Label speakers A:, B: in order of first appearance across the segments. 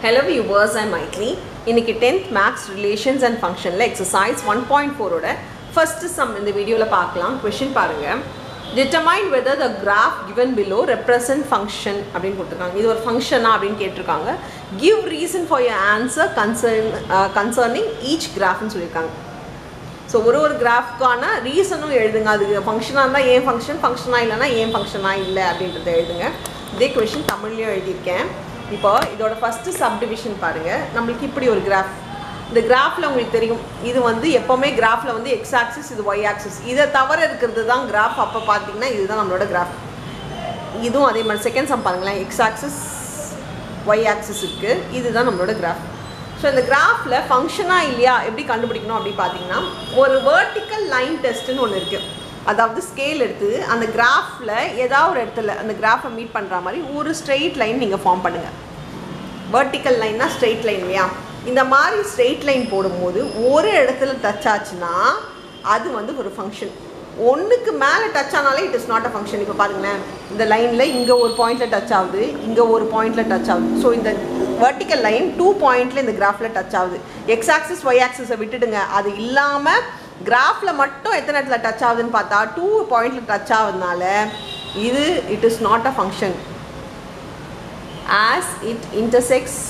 A: Hello viewers I மைக்லி இன்னைக்கு tenth maths relations and ஃபங்க்ஷனில் எக்ஸசைஸ் ஒன் பாயிண்ட் ஃபோரோட ஃபஸ்ட்டு சம் இந்த வீடியோவில் பார்க்கலாம். கொஷின் பாருங்கள் determine whether the graph given below represent function அப்படின்னு கொடுத்துருக்காங்க. இது ஒரு ஃபங்க்ஷனா அப்படின்னு கேட்டிருக்காங்க. Give reason for your answer concern concerning each கிராஃப்னு சொல்லியிருக்காங்க. ஸோ ஒரு ஒரு கிராஃப்க்கான ரீசனும் எழுதுங்க. அது ஃபங்க்ஷனாக இருந்தால் ஏன் ஃபங்க்ஷன் ஃபங்க்ஷனாக இல்லைன்னா ஏன் ஃபங்க்ஷனாக இல்லை அப்படின்றத எழுதுங்க. இதே கொஷின் தமிழ்லேயும் எழுதியிருக்கேன். இப்போ இதோட ஃபஸ்ட்டு சப்டிவிஷன் பாருங்கள் நம்மளுக்கு இப்படி ஒரு கிராஃப் இந்த கிராஃபில் உங்களுக்கு தெரியும் இது வந்து எப்போவுமே கிராஃபில் வந்து எக்ஸ் ஆக்சிஸ் இது ஒய் ஆக்சிஸ் இதை தவிர இருக்கிறது தான் கிராஃப் அப்போ பார்த்தீங்கன்னா இதுதான் நம்மளோட கிராஃப் இதுவும் அதே மாதிரி. செகண்ட் சம் பாருங்களேன். எக்ஸ் ஆக்சிஸ் ஒய் ஆக்சிஸ் இருக்குது இதுதான் நம்மளோட கிராஃப் ஸோ இந்த கிராஃபில் ஃபங்க்ஷனாக இல்லையா? எப்படி கண்டுபிடிக்கணும் அப்படி பார்த்தீங்கன்னா ஒரு வேர்ட்டிக்கல் லைன் டெஸ்ட்டுன்னு ஒன்று இருக்குது அதாவது ஸ்கேல் எடுத்து அந்த கிராஃபில் ஏதாவது ஒரு இடத்துல அந்த கிராஃபை மீட் பண்ணுற மாதிரி ஒரு ஸ்ட்ரெயிட் லைன் நீங்கள் ஃபார்ம் பண்ணுங்கள் வேர்ட்டிக்கல் லைன்னா ஸ்ட்ரெயிட் லைன் இல்லையா? இந்த மாதிரி ஸ்ட்ரெயிட் லைன் போடும்போது ஒரு இடத்துல டச் ஆச்சுன்னா அது வந்து ஒரு ஃபங்க்ஷன் ஒன்றுக்கு மேலே டச் ஆனாலே it is not a function இப்போ பாருங்களேன் இந்த லைனில் இங்கே ஒரு பாயிண்டில் டச் ஆகுது இங்கே ஒரு பாயிண்டில் டச் ஆகுது. ஸோ இந்த வெர்டிக்கல் லைன் டூ பாயிண்டில் இந்த கிராஃபில் டச் ஆகுது. எக்ஸ் ஆக்சிஸ் ஒய் ஆக்சிஸை விட்டுடுங்க. அது இல்லாமல் கிராஃபில் மட்டும் எத்தனை இடத்துல டச் ஆகுதுன்னு பார்த்தா டூ பாயிண்டில் டச் ஆகுதுனால இது it is not a function as it intersects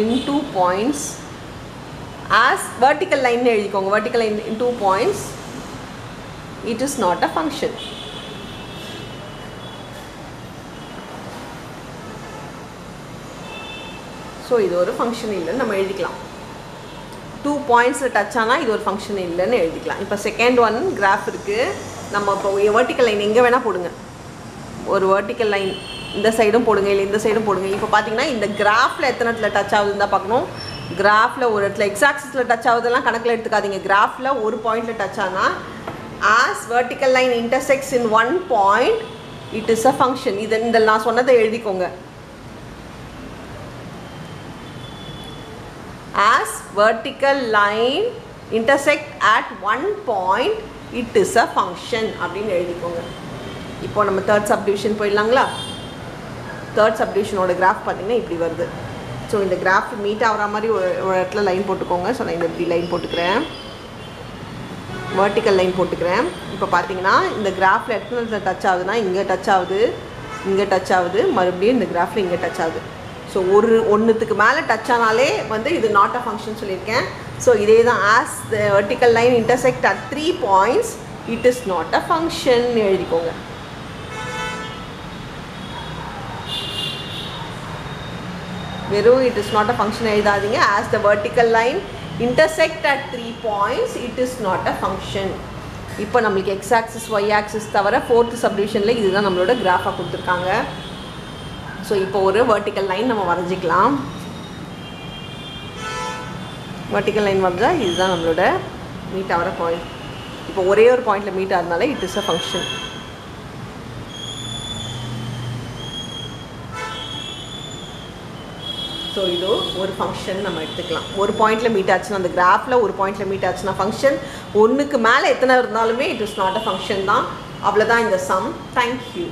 A: in two points as vertical line எழுதிக்கோங்க. Vertical line in two points it is not a function so இது ஒரு ஃபங்க்ஷன் இல்லைன்னு நம்ம எழுதிக்கலாம். டூ பாயிண்ட்ஸில் டச் ஆனால் இது ஒரு ஃபங்க்ஷன் இல்லைன்னு எழுதிக்கலாம். இப்போ செகண்ட் ஒன் கிராஃப் இருக்குது நம்ம இப்போ வேர்ட்டிக்கல் லைன் எங்கே வேணால் போடுங்க. ஒரு வேர்ட்டிக்கல் லைன் இந்த சைடும் போடுங்க இல்லை இந்த சைடும் போடுங்க. இப்போ பார்த்தீங்கன்னா இந்த கிராஃபில் எத்தனை இடத்துல டச் ஆகுதுன்னு தான் பார்க்கணும். கிராஃபில் ஒரு இடத்துல எக்ஸாக்சஸில் டச் ஆகுதெல்லாம் கணக்கில் எடுத்துக்காதீங்க. கிராஃபில் ஒரு பாயிண்டில் டச் ஆனால் as vertical line intersects in one point it is a function இது இந்த நான் சொன்னதை எழுதிக்கோங்க. As vertical line intersect at one point it is a function அப்படின்னு எழுதிக்கோங்க. இப்போ நம்ம தேர்ட் சப்டிவிஷன் போயிடலாங்களா? தேர்ட் சப்டிவிஷனோட கிராஃப் பார்த்தீங்கன்னா இப்படி வருது. ஸோ இந்த கிராஃப் மீட் ஆகிற மாதிரி ஒரு ஒரு இடத்துல லைன் போட்டுக்கோங்க. ஸோ நான் இந்த இப்படி லைன் போட்டுக்கிறேன். வேர்ட்டிக்கல் லைன் போட்டுக்கிறேன். இப்போ பார்த்தீங்கன்னா இந்த கிராஃபில் எத்தனை டச் ஆகுதுன்னா இங்கே டச் ஆகுது இங்கே டச் ஆகுது மறுபடியும் இந்த கிராஃபில் இங்கே டச் ஆகுது. ஸோ ஒரு ஒன்றுத்துக்கு மேலே டச் ஆனாலே வந்து இது நாட் அ ஃபங்க்ஷன் சொல்லியிருக்கேன். ஸோ இதே தான் as the vertical line intersect at three points it is not a function எழுதிக்கோங்க. வெறும் it is not a function எழுதாதீங்க. As the vertical line intersect at three points it is not a function இப்போ நம்மளுக்கு X axis Y axis தவிர fourth சப்டிவிஷனில் இதுதான் நம்மளோட கிராஃபாக கொடுத்துருக்காங்க. So இப்போ ஒரு வர்டிக்கல் லைன் நம்ம வரைஞ்சிக்கலாம். வெர்டிக்கல் லைன் வரைஞ்சா இதுதான் நம்மளோட மீட் ஆகிற பாயிண்ட் இப்போ ஒரே ஒரு பாயிண்டில் மீட் ஆகிறதுனால it is a function so இது ஒரு ஃபங்க்ஷன் நம்ம எடுத்துக்கலாம். ஒரு பாயிண்ட்டில் மீட் ஆச்சுன்னா அந்த கிராஃபில் ஒரு பாயிண்ட்டில் மீட் ஆச்சுன்னா ஃபங்க்ஷன் ஒன்றுக்கு மேலே எத்தனை இருந்தாலுமே it is not a function தான். அவ்வளோதான் இந்த சம் தேங்க்யூ